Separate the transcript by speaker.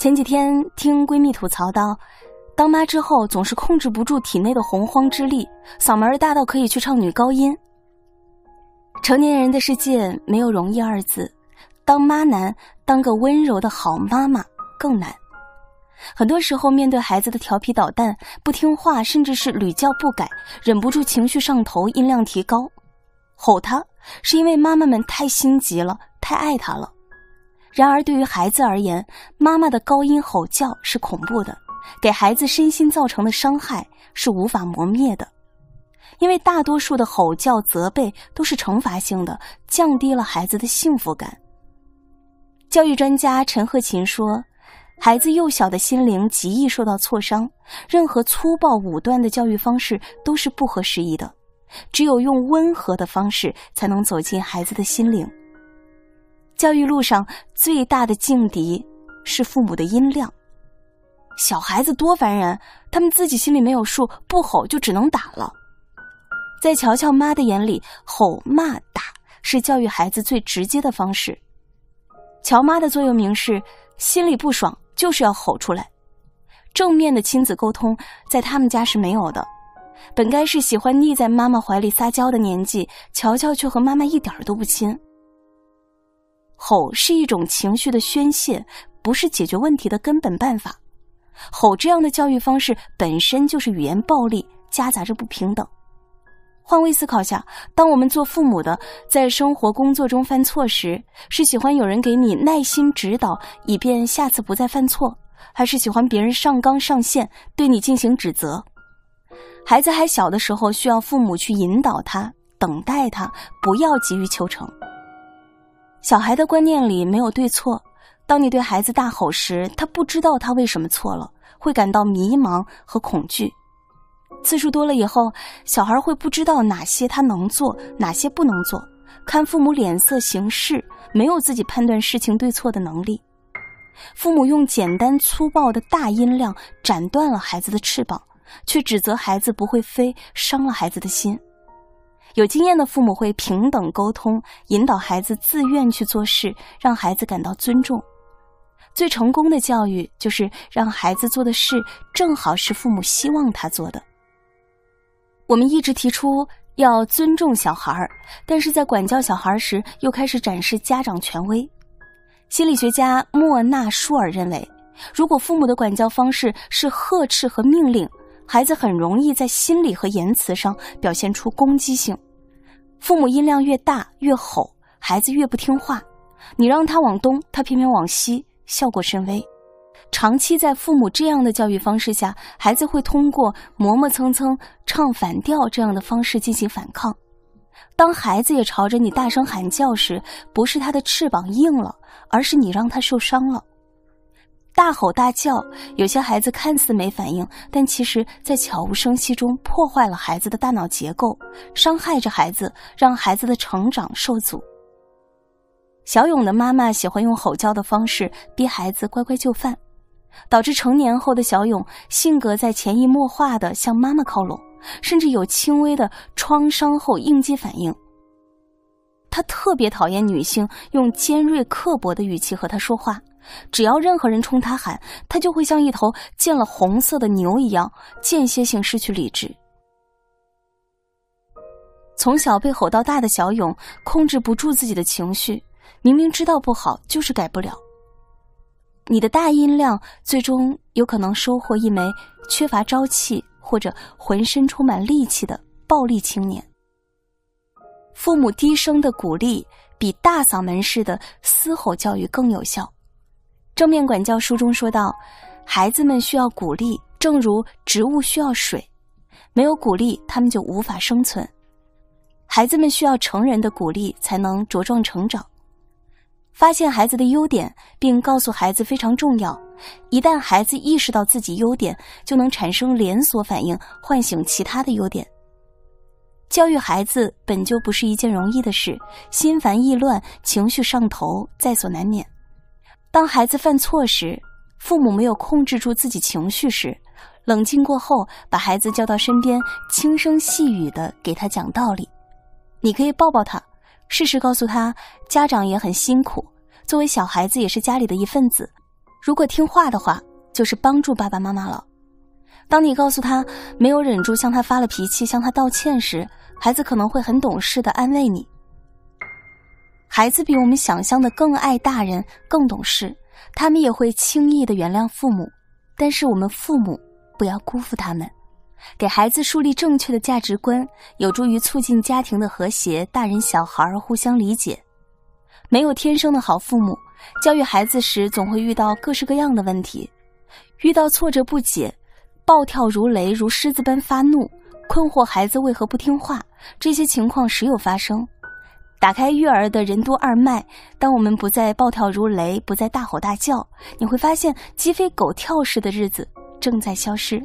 Speaker 1: 前几天听闺蜜吐槽到，当妈之后总是控制不住体内的洪荒之力，嗓门大到可以去唱女高音。成年人的世界没有容易二字，当妈难，当个温柔的好妈妈更难。很多时候，面对孩子的调皮捣蛋、不听话，甚至是屡教不改，忍不住情绪上头，音量提高，吼他，是因为妈妈们太心急了，太爱他了。然而，对于孩子而言，妈妈的高音吼叫是恐怖的，给孩子身心造成的伤害是无法磨灭的。因为大多数的吼叫、责备都是惩罚性的，降低了孩子的幸福感。教育专家陈鹤琴说：“孩子幼小的心灵极易受到挫伤，任何粗暴武断的教育方式都是不合时宜的，只有用温和的方式才能走进孩子的心灵。”教育路上最大的劲敌是父母的音量。小孩子多烦人，他们自己心里没有数，不吼就只能打了。在乔乔妈的眼里，吼骂打是教育孩子最直接的方式。乔妈的座右铭是：心里不爽就是要吼出来。正面的亲子沟通在他们家是没有的。本该是喜欢腻在妈妈怀里撒娇的年纪，乔乔却和妈妈一点都不亲。吼是一种情绪的宣泄，不是解决问题的根本办法。吼这样的教育方式本身就是语言暴力，夹杂着不平等。换位思考下，当我们做父母的在生活工作中犯错时，是喜欢有人给你耐心指导，以便下次不再犯错，还是喜欢别人上纲上线对你进行指责？孩子还小的时候，需要父母去引导他，等待他，不要急于求成。小孩的观念里没有对错。当你对孩子大吼时，他不知道他为什么错了，会感到迷茫和恐惧。次数多了以后，小孩会不知道哪些他能做，哪些不能做，看父母脸色行事，没有自己判断事情对错的能力。父母用简单粗暴的大音量斩断了孩子的翅膀，却指责孩子不会飞，伤了孩子的心。有经验的父母会平等沟通，引导孩子自愿去做事，让孩子感到尊重。最成功的教育就是让孩子做的事正好是父母希望他做的。我们一直提出要尊重小孩但是在管教小孩时又开始展示家长权威。心理学家莫纳舒尔认为，如果父母的管教方式是呵斥和命令。孩子很容易在心理和言辞上表现出攻击性，父母音量越大越吼，孩子越不听话。你让他往东，他偏偏往西，效果甚微。长期在父母这样的教育方式下，孩子会通过磨磨蹭蹭、唱反调这样的方式进行反抗。当孩子也朝着你大声喊叫时，不是他的翅膀硬了，而是你让他受伤了。大吼大叫，有些孩子看似没反应，但其实，在悄无声息中破坏了孩子的大脑结构，伤害着孩子，让孩子的成长受阻。小勇的妈妈喜欢用吼叫的方式逼孩子乖乖就范，导致成年后的小勇性格在潜移默化的向妈妈靠拢，甚至有轻微的创伤后应激反应。他特别讨厌女性用尖锐刻薄的语气和他说话。只要任何人冲他喊，他就会像一头见了红色的牛一样，间歇性失去理智。从小被吼到大的小勇，控制不住自己的情绪，明明知道不好，就是改不了。你的大音量，最终有可能收获一枚缺乏朝气或者浑身充满戾气的暴力青年。父母低声的鼓励，比大嗓门式的嘶吼教育更有效。正面管教书中说到，孩子们需要鼓励，正如植物需要水，没有鼓励，他们就无法生存。孩子们需要成人的鼓励，才能茁壮成长。发现孩子的优点，并告诉孩子非常重要。一旦孩子意识到自己优点，就能产生连锁反应，唤醒其他的优点。教育孩子本就不是一件容易的事，心烦意乱、情绪上头，在所难免。当孩子犯错时，父母没有控制住自己情绪时，冷静过后，把孩子叫到身边，轻声细语的给他讲道理。你可以抱抱他，适时告诉他，家长也很辛苦，作为小孩子也是家里的一份子，如果听话的话，就是帮助爸爸妈妈了。当你告诉他没有忍住向他发了脾气，向他道歉时，孩子可能会很懂事的安慰你。孩子比我们想象的更爱大人，更懂事，他们也会轻易的原谅父母。但是我们父母不要辜负他们，给孩子树立正确的价值观，有助于促进家庭的和谐，大人小孩互相理解。没有天生的好父母，教育孩子时总会遇到各式各样的问题，遇到挫折不解。暴跳如雷，如狮子般发怒，困惑孩子为何不听话。这些情况时有发生。打开育儿的任督二脉，当我们不再暴跳如雷，不再大吼大叫，你会发现鸡飞狗跳式的日子正在消失。